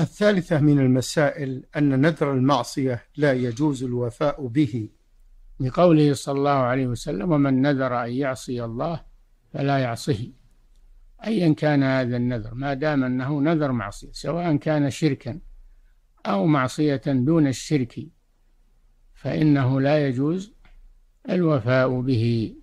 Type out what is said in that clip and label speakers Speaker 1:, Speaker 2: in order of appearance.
Speaker 1: الثالثة من المسائل أن نذر المعصية لا يجوز الوفاء به.
Speaker 2: لقوله صلى الله عليه وسلم ومن نذر أن يعصي الله فلا يعصه أيا كان هذا النذر ما دام أنه نذر معصية سواء كان شركا أو معصية دون الشرك فإنه لا يجوز الوفاء به.